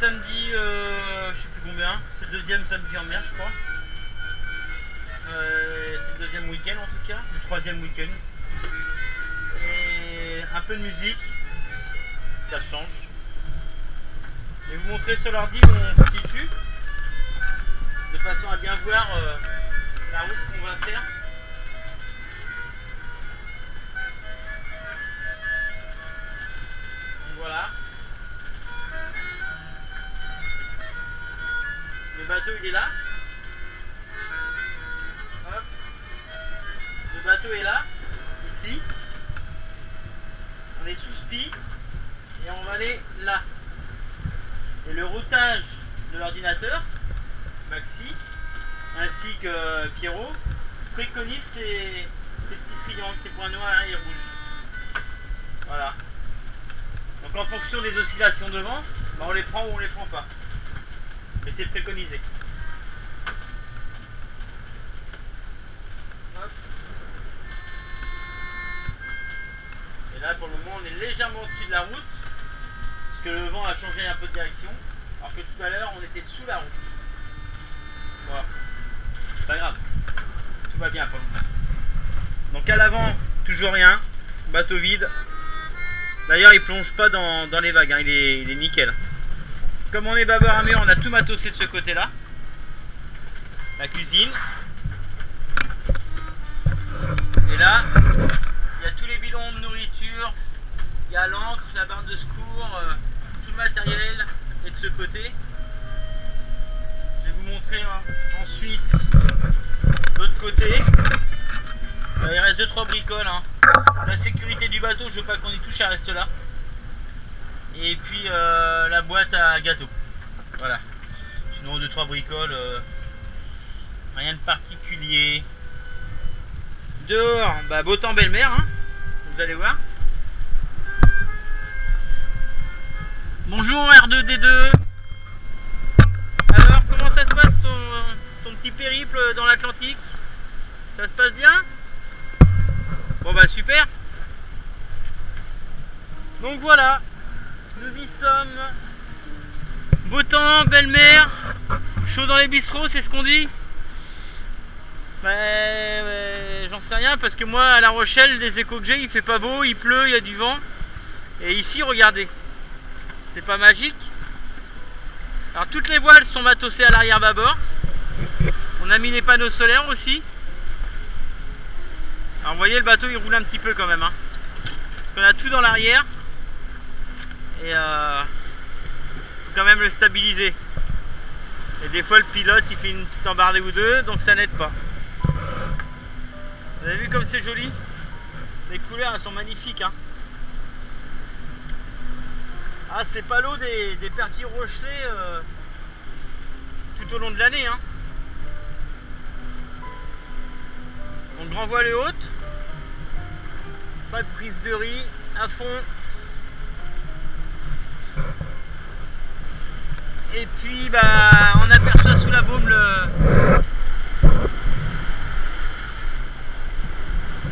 samedi, euh, je sais plus combien, c'est le deuxième samedi en mer je crois. Euh, c'est le deuxième week-end en tout cas, le troisième week-end. Et un peu de musique, ça change. Je vais vous montrer sur l'ordi où on se situe, de façon à bien voir euh, la route qu'on va faire. On est sous spi et on va aller là. Et le routage de l'ordinateur, Maxi, ainsi que Pierrot, préconise ces, ces petits triangles, ces points noirs et rouges. Voilà. Donc en fonction des oscillations de vent, bah, on les prend ou on les prend pas. Mais c'est préconisé. Là pour le moment on est légèrement au-dessus de la route. Parce que le vent a changé un peu de direction. Alors que tout à l'heure on était sous la route. Voilà. C'est pas grave. Tout va bien pour le moment. Donc à l'avant, toujours rien. Bateau vide. D'ailleurs il plonge pas dans, les vagues, hein. il, est, nickel. Comme on est bâbord à mur, on a tout matossé de ce côté-là. La cuisine. Et là, il y a tous les bidons de nourriture, il y a l'encre, la barre de secours, euh, tout le matériel est de ce côté. Je vais vous montrer hein, ensuite l'autre côté. Euh, il reste 2-3 bricoles. hein. La sécurité du bateau, je veux pas qu'on y touche, elle reste là. Et puis euh, la boîte à gâteau. Voilà. Sinon 2-3 bricoles. rien de particulier. Dehors, bah, beau temps belle-mère, hein, vous allez voir. Bonjour R2D2. Alors, comment ça se passe ton, petit périple dans l'Atlantique? Ça se passe bien? Bon bah super. Donc voilà, nous y sommes. Beau temps, belle mer, chaud dans les bistrots, c'est ce qu'on dit ouais, j'en sais rien parce que moi à La Rochelle, les échos que j'ai, il fait pas beau, il pleut, il y a du vent. Et ici, regardez, c'est pas magique. Alors toutes les voiles sont matossées à l'arrière bâbord. On a mis les panneaux solaires aussi. Alors vous voyez le bateau il roule un petit peu quand même. Hein. Parce qu'on a tout dans l'arrière. Et euh, faut quand même le stabiliser. Et des fois le pilote il fait une petite embardée ou deux donc ça n'aide pas. Vous avez vu comme c'est joli? Les couleurs elles sont magnifiques. Hein. Ah c'est pas l'eau des, des perquis rochelés euh, tout au long de l'année. Hein. Donc grand voile haute. Pas de prise de riz à fond. Et puis bah on aperçoit sous la baume le,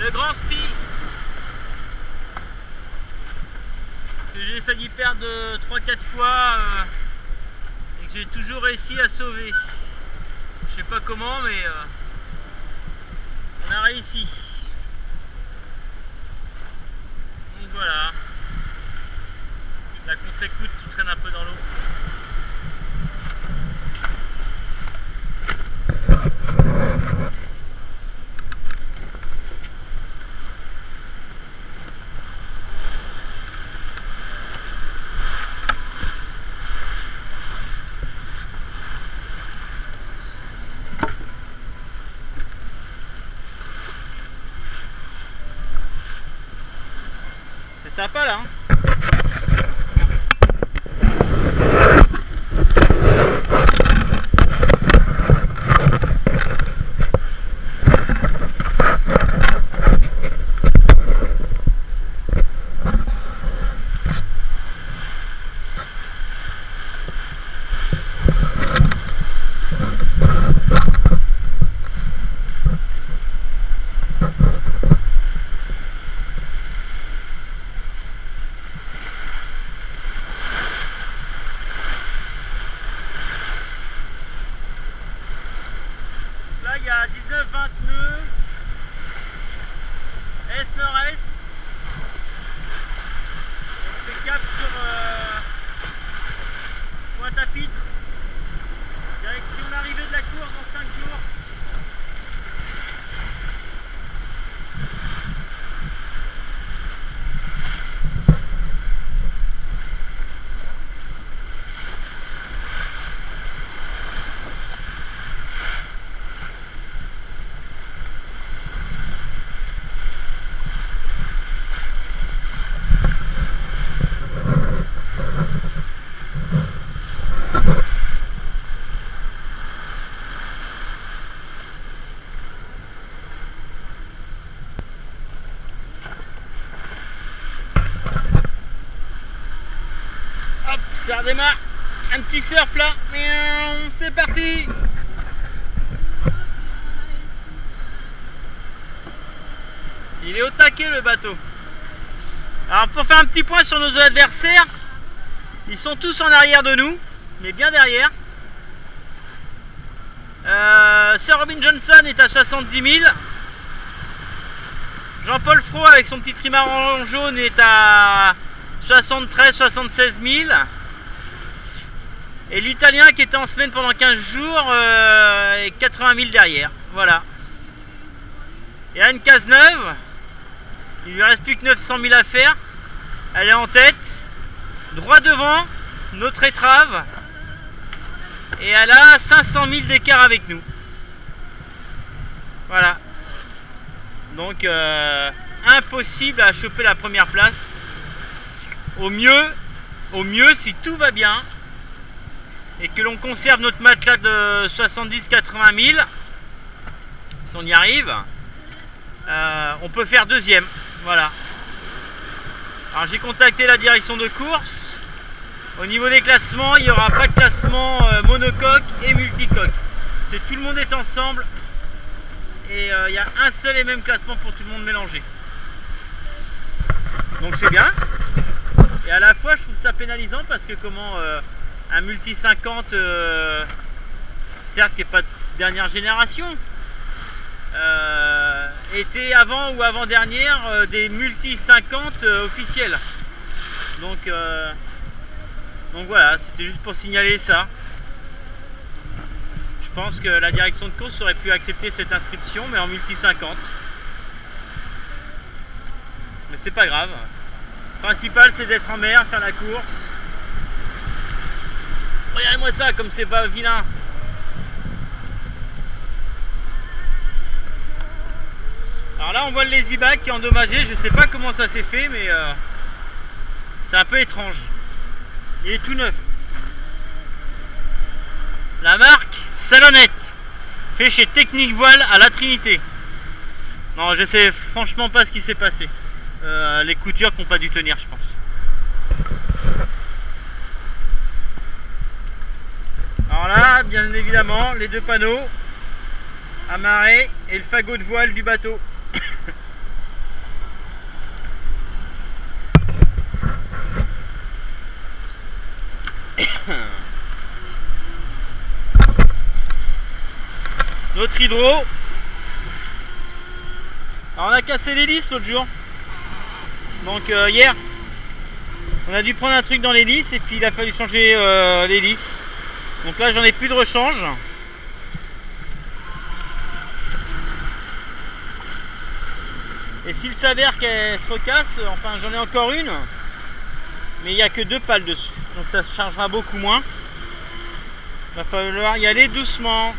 le grand spi que j'ai failli perdre 3-4 fois euh, et que j'ai toujours réussi à sauver. Je sais pas comment mais euh, on a réussi. Donc voilà. La contre-écoute qui traîne un peu dans l'eau. Sympa là. hein Redémarre. Un petit surf là. C'est parti. Il est au taquet le bateau. Alors pour faire un petit point sur nos adversaires, ils sont tous en arrière de nous, mais bien derrière. Euh, Sir Robin Johnson est à 70 000. Jean-Paul Fro avec son petit trimaran jaune est à 73-76 000. Et l'italien qui était en semaine pendant 15 jours euh, est 80 000 derrière. Voilà. Et Anne Cazeneuve, il lui reste plus que 900 000 à faire. Elle est en tête. Droit devant, notre étrave. Et elle a 500 000 d'écart avec nous. Voilà. Donc, euh, impossible à choper la première place. Au mieux, au mieux, si tout va bien, et que l'on conserve notre matelas de 70-80 000, si on y arrive, euh, on peut faire deuxième. Voilà. Alors j'ai contacté la direction de course. Au niveau des classements, il n'y aura pas de classement euh, monocoque et multicoque. C'est tout le monde est ensemble et euh, il y a un seul et même classement pour tout le monde mélangé. Donc c'est bien. Et à la fois je trouve ça pénalisant parce que comment un multi 50 certes qui n'est pas de dernière génération était avant ou avant dernière euh, des multi 50 euh, officiels. Donc, euh, donc voilà, c'était juste pour signaler ça. Je pense que la direction de course aurait pu accepter cette inscription, mais en multi 50. Mais c'est pas grave. Principal c'est d'être en mer, faire la course. Regardez-moi ça, comme c'est pas vilain. Alors là on voit le lazy bag qui est endommagé, je sais pas comment ça s'est fait mais euh, c'est un peu étrange. Il est tout neuf. La marque Salonnette, fait chez Technique Voile à la Trinité. Non je sais franchement pas ce qui s'est passé. Euh, les coutures qui n'ont pas dû tenir je pense. Bien évidemment, les deux panneaux amarrés et le fagot de voile du bateau. Notre hydro. On a cassé l'hélice l'autre jour. Donc euh, hier, on a dû prendre un truc dans l'hélice et puis il a fallu changer euh, l'hélice. Donc là j'en ai plus de rechange. Et s'il s'avère qu'elle se recasse, enfin j'en ai encore une, mais il n'y a que deux pales dessus. Donc ça se chargera beaucoup moins. Il va falloir y aller doucement.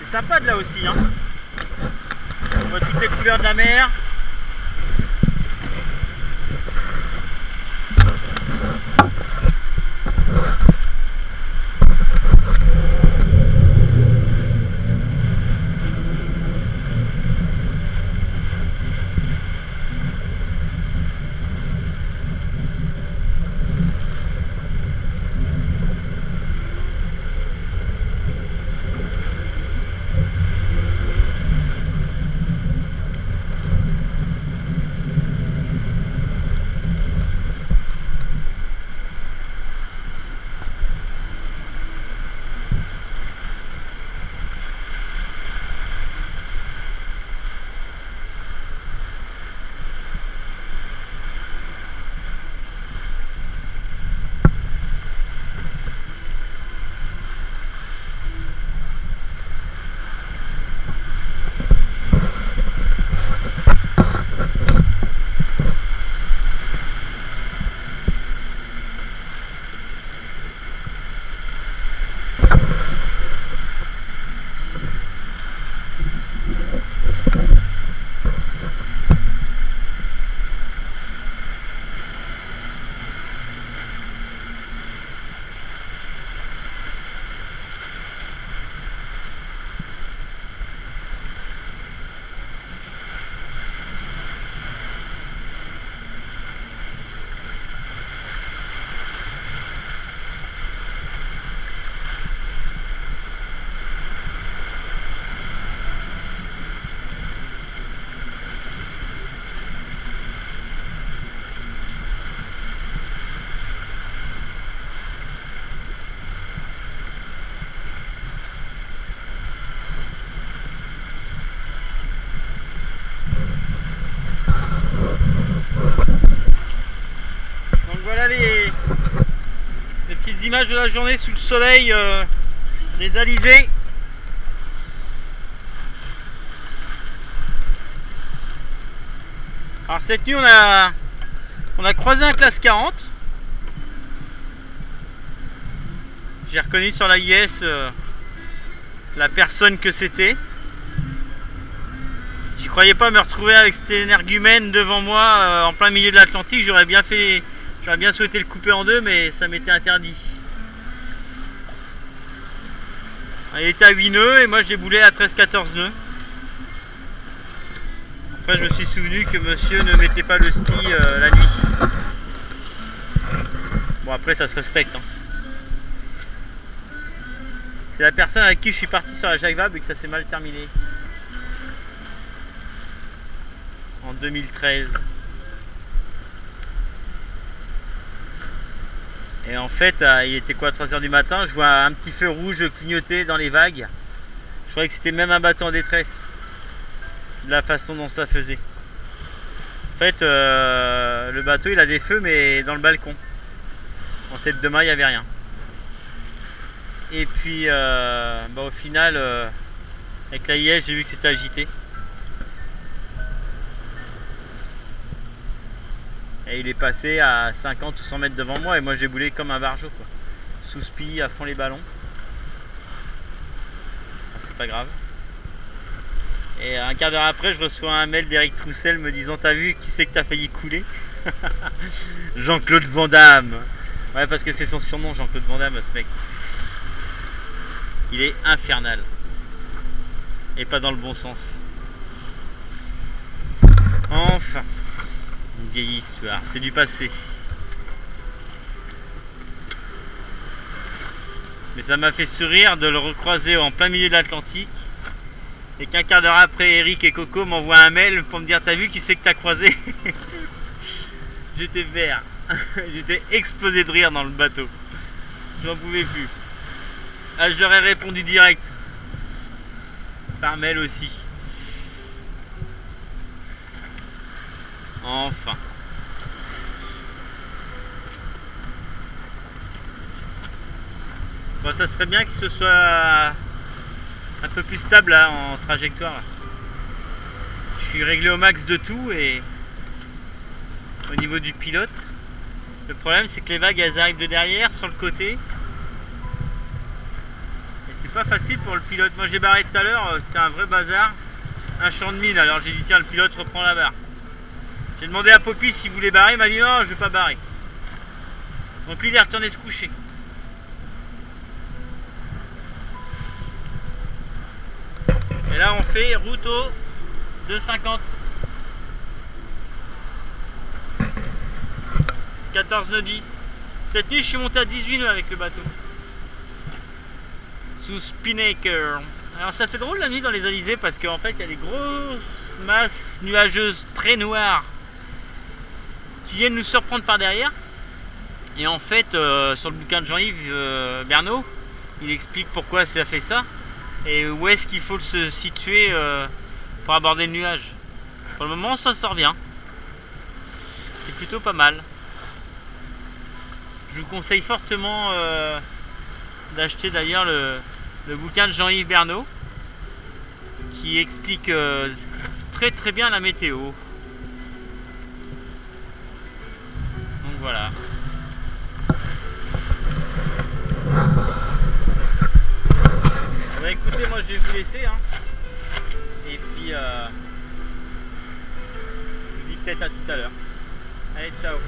C'est sympa de là aussi. Hein. On voit toutes les couleurs de la mer. De la journée sous le soleil euh, des Alizés. Alors cette nuit on a on a croisé un classe 40. J'ai reconnu sur la IS euh, la personne que c'était. J'y croyais pas me retrouver avec cet énergumène devant moi euh, en plein milieu de l'Atlantique. J'aurais bien fait J'aurais bien souhaité le couper en deux, mais ça m'était interdit. Il était à 8 nœuds et moi je l'ai à 13-14 nœuds. Après je me suis souvenu que monsieur ne mettait pas le spi euh, la nuit. Bon après ça se respecte. Hein. C'est la personne avec qui je suis parti sur la Jacques et que ça s'est mal terminé. En 2013. Et en fait, euh, il était quoi 3h du matin, je vois un petit feu rouge clignoter dans les vagues. Je croyais que c'était même un bateau en détresse. La façon dont ça faisait. En fait, euh, le bateau il a des feux mais dans le balcon. En tête de main, il n'y avait rien. Et puis, euh, bah, au final, avec la IS, j'ai vu que c'était agité. Et il est passé à 50 ou 100 mètres devant moi et moi j'ai boulé comme un barjo quoi. Sous à fond les ballons. C'est pas grave. Et un quart d'heure après, je reçois un mail d'Eric Troussel me disant T'as vu qui c'est que t'as failli couler? Jean-Claude Van Damme. Ouais, parce que c'est son surnom, Jean-Claude Van Damme, ce mec. Il est infernal. Et pas dans le bon sens. Enfin vieille histoire, c'est du passé. Mais ça m'a fait sourire de le recroiser en plein milieu de l'Atlantique et qu'un quart d'heure après, Eric et Coco m'envoient un mail pour me dire T'as vu qui c'est que t'as croisé? J'étais vert, j'étais explosé de rire dans le bateau. J'en pouvais plus. Ah, je leur ai répondu direct. Par mail aussi. Enfin. Bon, ça serait bien que ce soit un peu plus stable là, en trajectoire. Je suis réglé au max de tout et au niveau du pilote. Le problème c'est que les vagues elles arrivent de derrière, sur le côté. Et c'est pas facile pour le pilote. Moi j'ai barré tout à l'heure, c'était un vrai bazar. Un champ de mine, alors j'ai dit tiens le pilote reprend la barre. J'ai demandé à Poppy s'il voulait barrer, il m'a dit non, je vais pas barrer. Donc lui, il est retourné se coucher. Et là, on fait route au 2,50. 14 nœuds 10. Cette nuit, je suis monté à 18 nœuds avec le bateau. Sous Spinnaker. Alors ça fait drôle la nuit dans les Alizés parce qu'en fait, il y a des grosses masses nuageuses très noires qui viennent nous surprendre par derrière. Et en fait, euh, sur le bouquin de Jean-Yves euh, Bernot, il explique pourquoi ça fait ça et où est-ce qu'il faut se situer euh, pour aborder le nuage. Pour le moment, ça sort bien. C'est plutôt pas mal. Je vous conseille fortement d'acheter d'ailleurs le, le, bouquin de Jean-Yves Bernot qui explique très très bien la météo. Voilà. Bah écoutez, moi je vais vous laisser. Hein. Et puis, euh, je vous dis peut-être à tout à l'heure. Allez, ciao